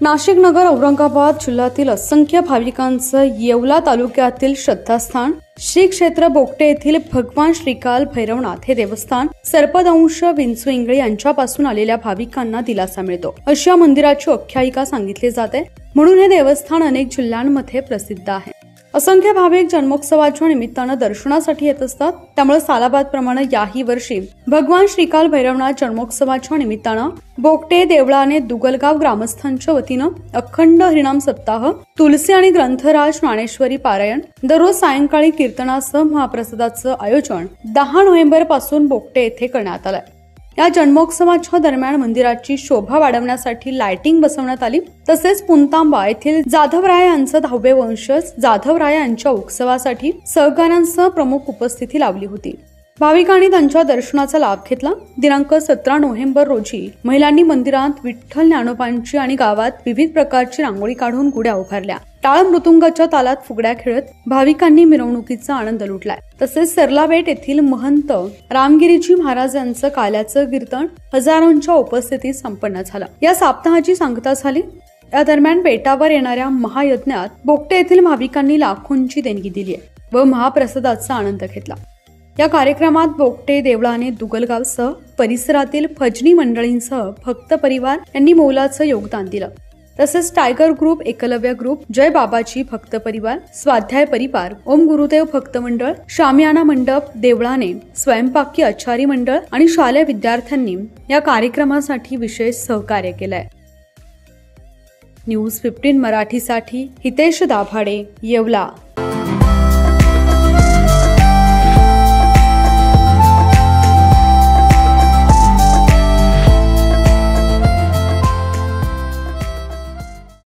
नाशिक नगर औरंगाबाद जिल्ह्यातील असंख्य भाविकांचं येवला तालुक्यातील श्रद्धास्थान श्री क्षेत्र बोगटे येथील भगवान श्रीकाल भैरवनाथ हे देवस्थान सर्पदंश विंचू इंगळे यांच्यापासून आलेल्या भाविकांना दिलासा मिळतो. अशा मंदिराची आख्यायिका सांगितली जाते. म्हणून हे देवस्थान अनेक जिल्ह्यांमध्ये प्रसिद्ध आहे. असंख्य भाविक जन्मोत्सवाच्या निमित्तानं दर्शनासाठी येत असतात. त्यामुळे सालाबादप्रमाणे याही वर्षी भगवान श्रीकाल भैरवनाथ जन्मोत्सवाच्या निमित्तानं बोगटे देवळाने दुगलगाव ग्रामस्थांच्या वतीनं अखंड हरिणाम सप्ताह तुलसी आणि ग्रंथराज ज्ञानेश्वरी पारायण दररोज सायंकाळी कीर्तनासह महाप्रसादाचं आयोजन दहा नोव्हेंबरपासून बोगटे येथे करण्यात आलंय. या जन्मोत्सवाच्या दरम्यान मंदिराची शोभा वाढवण्यासाठी लायटिंग बसवण्यात आली. तसेच पुंतांबा येथील जाधवराय यांचं दहावे वंशज जाधवराय यांच्या उत्सवासाठी सहकाऱ्यांसह प्रमुख उपस्थिती लावली होती. भाविकांनी त्यांच्या दर्शनाचा लाभ घेतला. दिनांक सतरा नोव्हेंबर रोजी महिलांनी मंदिरात विठ्ठल ज्ञानोबांची आणि गावात विविध प्रकारची रांगोळी काढून गुड्या उभारल्या. टाळ मृदुंगाच्या तालात फुगड्या खेळत भाविकांनी मिरवणुकीचा आनंद लुटलाय. तसेच सरलाबेट येथील महंत रामगिरीजी महाराज यांचं काल्याचं कीर्तन हजारोंच्या उपस्थितीत संपन्न झालं. या साप्ताहाची सांगता झाली? या दरम्यान बेटावर येणाऱ्या महायज्ञात बोगटे येथील भाविकांनी लाखोंची देणगी दिली आहे व महाप्रसादाचा आनंद घेतला. या कार्यक्रमात बोगटे देवळाने दुगलगावसह परिसरातील फजनी मंडळींसह भक्त परिवार यांनी मोलाचं योगदान दिलं. तसेच टायगर ग्रुप एकलव्य ग्रुप जय बाबाजी भक्त परिवार स्वाध्याय परिवार ओम गुरुदेव भक्त मंडळ शामियाना मंडप देवळाने स्वयंपाकी आचारी मंडळ आणि शालेय विद्यार्थ्यांनी या कार्यक्रमासाठी विशेष सहकार्य केलंय. न्यूज फिफ्टीन मराठीसाठी हितेश दाभाडे येवला.